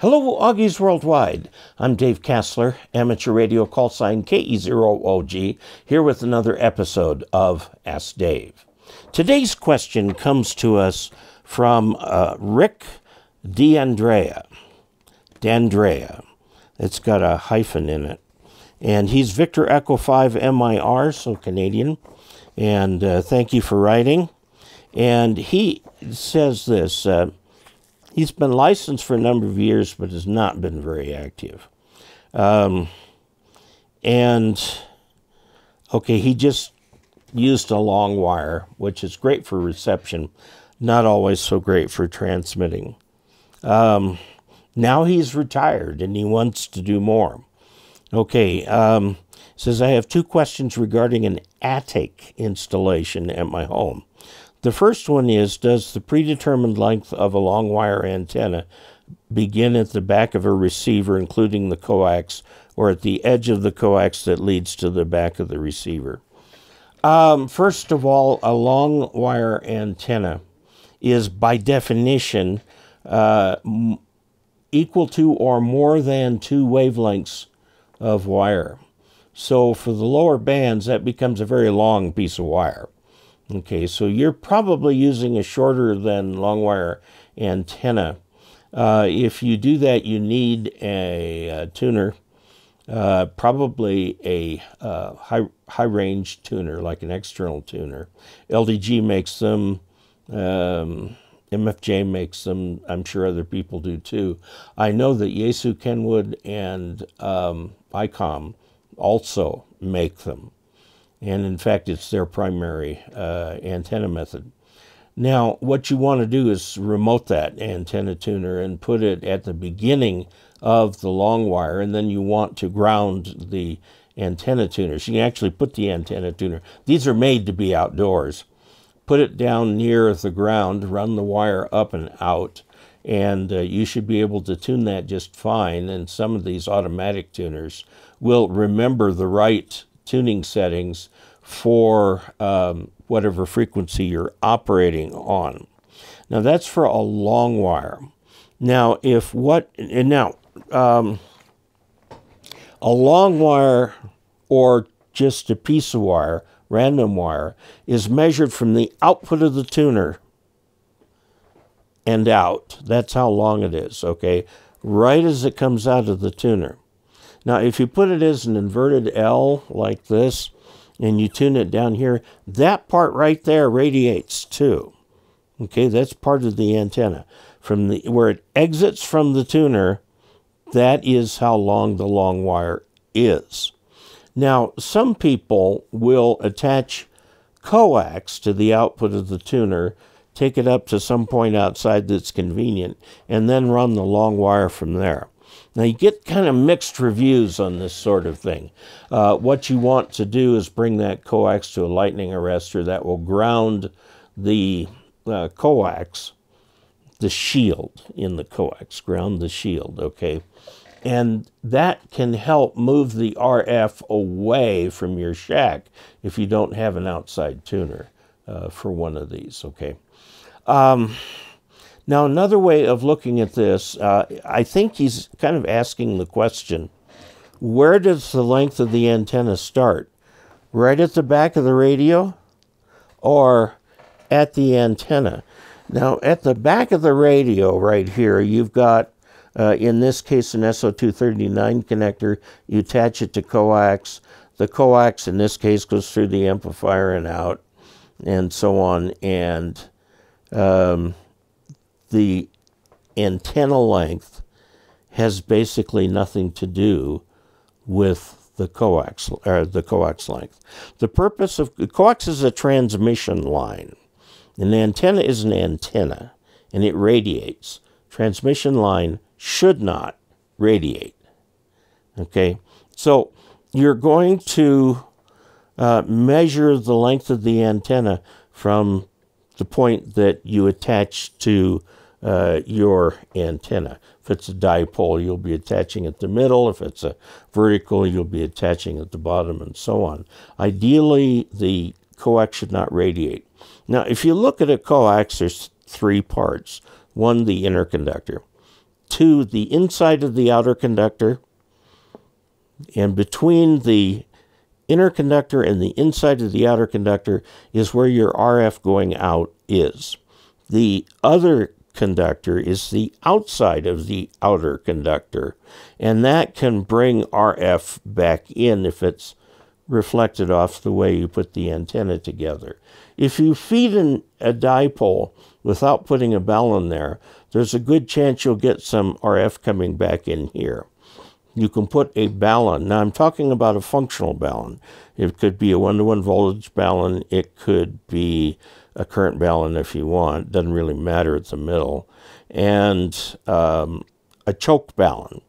Hello, Augies Worldwide. I'm Dave Casler, amateur radio call sign KE0OG, here with another episode of Ask Dave. Today's question comes to us from uh, Rick D'Andrea. D'Andrea. It's got a hyphen in it. And he's Victor Echo 5 MIR, so Canadian. And uh, thank you for writing. And he says this. Uh, He's been licensed for a number of years, but has not been very active. Um, and okay, he just used a long wire, which is great for reception, not always so great for transmitting. Um, now he's retired and he wants to do more. Okay, um, says I have two questions regarding an attic installation at my home. The first one is Does the predetermined length of a long wire antenna begin at the back of a receiver, including the coax, or at the edge of the coax that leads to the back of the receiver? Um, first of all, a long wire antenna is by definition uh, equal to or more than two wavelengths of wire. So for the lower bands, that becomes a very long piece of wire. Okay, so you're probably using a shorter than long wire antenna. Uh, if you do that, you need a, a tuner, uh, probably a uh, high, high range tuner, like an external tuner. LDG makes them, um, MFJ makes them, I'm sure other people do too. I know that Yaesu Kenwood and um, ICOM also make them and in fact it's their primary uh, antenna method. Now what you want to do is remote that antenna tuner and put it at the beginning of the long wire and then you want to ground the antenna tuners. You can actually put the antenna tuner, these are made to be outdoors, put it down near the ground, run the wire up and out, and uh, you should be able to tune that just fine. And some of these automatic tuners will remember the right tuning settings for um, whatever frequency you're operating on. Now that's for a long wire. Now if what, and now um, a long wire or just a piece of wire, random wire, is measured from the output of the tuner and out. That's how long it is, okay? Right as it comes out of the tuner. Now, if you put it as an inverted L like this, and you tune it down here, that part right there radiates too. Okay, that's part of the antenna. From the where it exits from the tuner, that is how long the long wire is. Now, some people will attach coax to the output of the tuner, take it up to some point outside that's convenient, and then run the long wire from there. Now, you get kind of mixed reviews on this sort of thing. Uh, what you want to do is bring that coax to a lightning arrestor that will ground the uh, coax, the shield in the coax, ground the shield, okay? And that can help move the RF away from your shack if you don't have an outside tuner uh, for one of these, okay? Um, now, another way of looking at this, uh, I think he's kind of asking the question where does the length of the antenna start? Right at the back of the radio or at the antenna? Now, at the back of the radio, right here, you've got, uh, in this case, an SO239 connector. You attach it to coax. The coax, in this case, goes through the amplifier and out, and so on. And um, the antenna length has basically nothing to do with the coax or the coax length. The purpose of coax is a transmission line. An antenna is an antenna and it radiates. Transmission line should not radiate. Okay, so you're going to uh, measure the length of the antenna from the point that you attach to uh, your antenna. If it's a dipole, you'll be attaching at the middle. If it's a vertical, you'll be attaching at the bottom and so on. Ideally, the coax should not radiate. Now, if you look at a coax, there's three parts. One, the inner conductor. to the inside of the outer conductor, and between the inner conductor and the inside of the outer conductor is where your RF going out is. The other conductor is the outside of the outer conductor, and that can bring RF back in if it's reflected off the way you put the antenna together. If you feed an, a dipole without putting a balun there, there's a good chance you'll get some RF coming back in here. You can put a balun. Now I'm talking about a functional balun. It could be a one-to-one voltage balun. It could be a current balun if you want. Doesn't really matter. It's a middle. And um, a choke balun.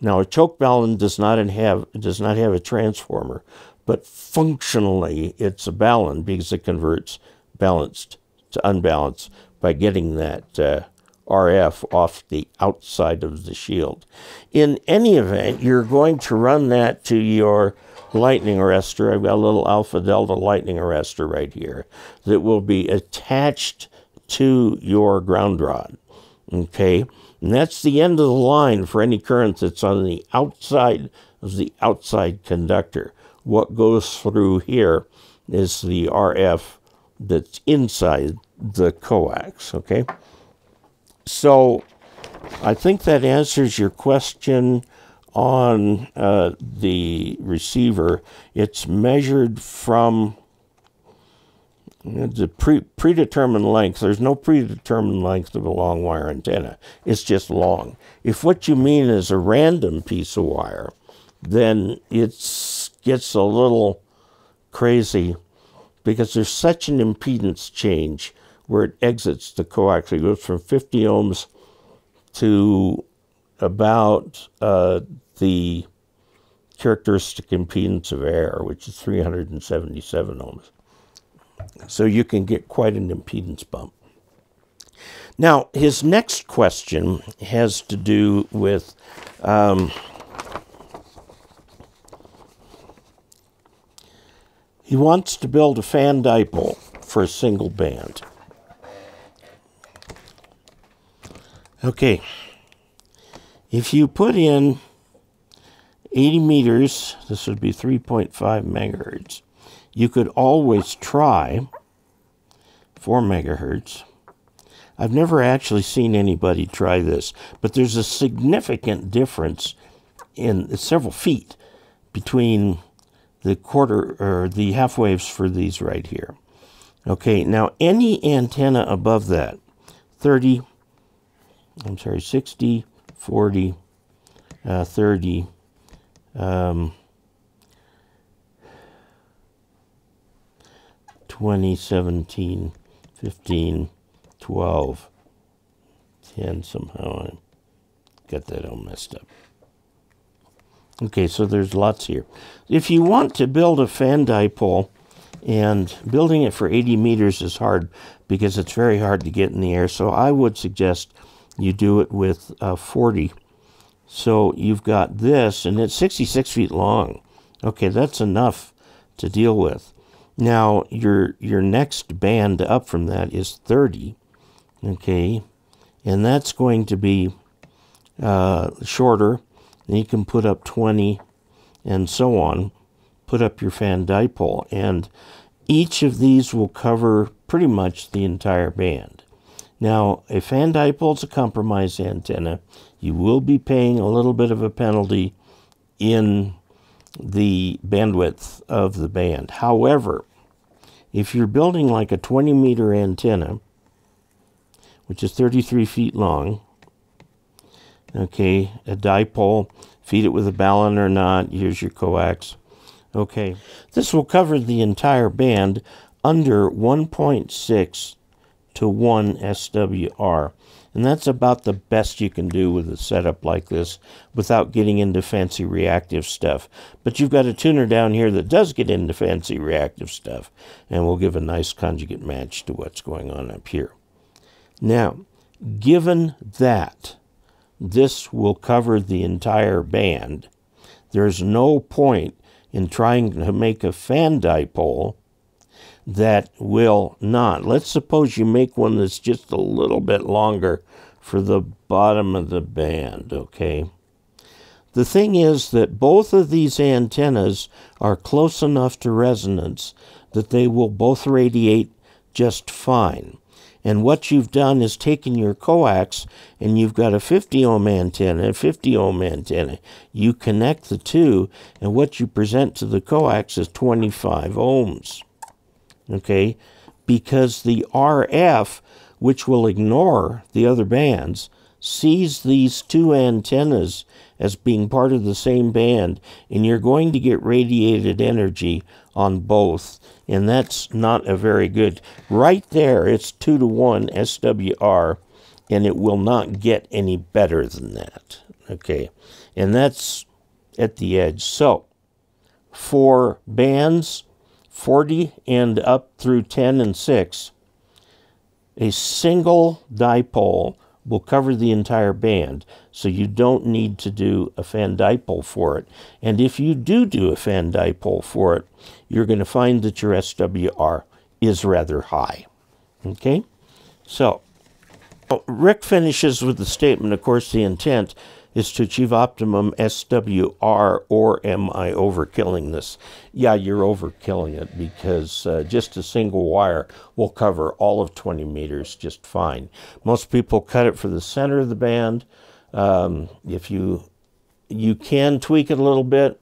Now a choke balun does not have does not have a transformer, but functionally it's a balun because it converts balanced to unbalanced by getting that uh, RF off the outside of the shield. In any event, you're going to run that to your lightning arrestor. I've got a little alpha delta lightning arrestor right here that will be attached to your ground rod. Okay, and that's the end of the line for any current that's on the outside of the outside conductor. What goes through here is the RF that's inside the coax. Okay. So I think that answers your question on uh, the receiver. It's measured from the pre- predetermined length. There's no predetermined length of a long wire antenna. It's just long. If what you mean is a random piece of wire, then it gets a little crazy because there's such an impedance change where it exits the coax. It goes from 50 ohms to about uh, the characteristic impedance of air, which is 377 ohms. So you can get quite an impedance bump. Now, his next question has to do with um, he wants to build a fan dipole for a single band. Okay. If you put in 80 meters, this would be 3.5 megahertz. You could always try 4 megahertz. I've never actually seen anybody try this, but there's a significant difference in several feet between the quarter or the half waves for these right here. Okay, now any antenna above that, 30, I'm sorry, 60, 40, uh, 30, um, 20, 17, 15, 12, 10 somehow. I got that all messed up. Okay, so there's lots here. If you want to build a fan dipole, and building it for 80 meters is hard because it's very hard to get in the air. So I would suggest you do it with uh, 40. So you've got this, and it's 66 feet long. Okay, that's enough to deal with. Now your your next band up from that is 30. Okay, and that's going to be uh, shorter. You can put up 20, and so on. Put up your fan dipole, and each of these will cover pretty much the entire band. Now, if fan dipole is a compromised antenna. You will be paying a little bit of a penalty in the bandwidth of the band. However, if you're building like a 20 meter antenna, which is 33 feet long, okay, a dipole, feed it with a balun or not, here's your coax. Okay, this will cover the entire band under 1.6 to 1 SWR. And that's about the best you can do with a setup like this without getting into fancy reactive stuff. But you've got a tuner down here that does get into fancy reactive stuff, and will give a nice conjugate match to what's going on up here. Now, given that this will cover the entire band, there's no point in trying to make a fan dipole that will not. Let's suppose you make one that's just a little bit longer for the bottom of the band, okay? The thing is that both of these antennas are close enough to resonance that they will both radiate just fine. And what you've done is taken your coax and you've got a 50 ohm antenna, a 50 ohm antenna. You connect the two, and what you present to the coax is 25 ohms. Okay? Because the RF, which will ignore the other bands, sees these two antennas as being part of the same band, and you're going to get radiated energy on both. And that's not a very good. Right there, it's 2 to 1 SWR, and it will not get any better than that. Okay, and that's at the edge. So, for bands 40 and up through 10 and 6, a single dipole will cover the entire band, so you don't need to do a fan dipole for it. And if you do do a fan dipole for it, you're going to find that your SWR is rather high. Okay? So, Rick finishes with the statement, of course, the intent is to achieve optimum SWR, or am I overkilling this? Yeah, you're overkilling it because uh, just a single wire will cover all of 20 meters just fine. Most people cut it for the center of the band. Um, if you you can tweak it a little bit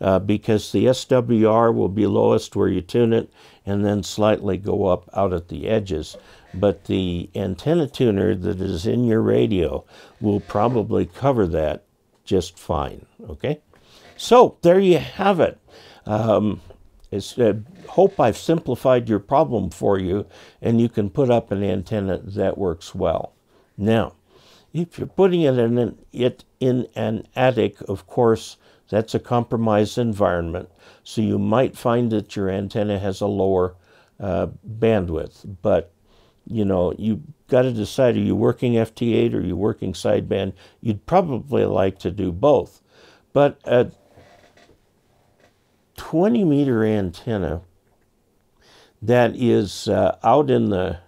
uh, because the SWR will be lowest where you tune it and then slightly go up out at the edges but the antenna tuner that is in your radio will probably cover that just fine. Okay, so there you have it. Um, it's, uh, hope I've simplified your problem for you, and you can put up an antenna that works well. Now, if you're putting it in an, it in an attic, of course, that's a compromised environment, so you might find that your antenna has a lower uh, bandwidth, but you know, you got to decide are you working FT8 or are you working sideband? You'd probably like to do both. But a 20 meter antenna that is uh, out in the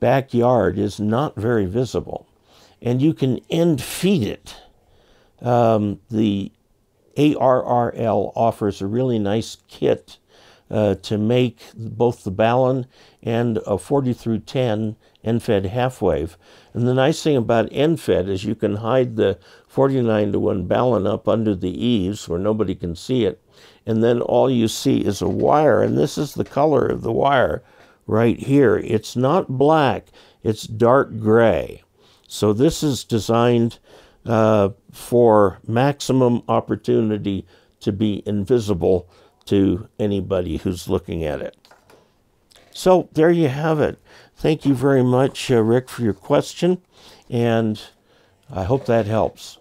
backyard is not very visible. And you can end feed it. Um, the ARRL offers a really nice kit uh, to make both the Balun and a 40 through 10 end-fed half wave. And the nice thing about end-fed is you can hide the 49 to 1 Balun up under the eaves where nobody can see it. And then all you see is a wire, and this is the color of the wire right here. It's not black, it's dark gray. So this is designed uh, for maximum opportunity to be invisible to anybody who's looking at it. So there you have it. Thank you very much, uh, Rick, for your question, and I hope that helps.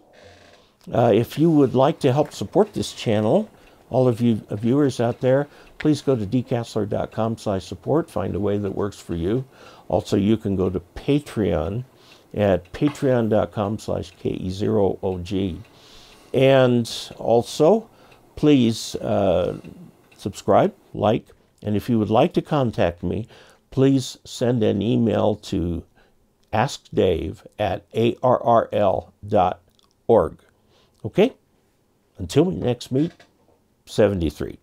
Uh, if you would like to help support this channel, all of you viewers out there, please go to dcasler.com slash support. Find a way that works for you. Also, you can go to Patreon at patreon.com slash KE0OG. And also, please uh, subscribe, like, and if you would like to contact me, please send an email to askdave at arrl.org. Okay? Until we next meet, 73.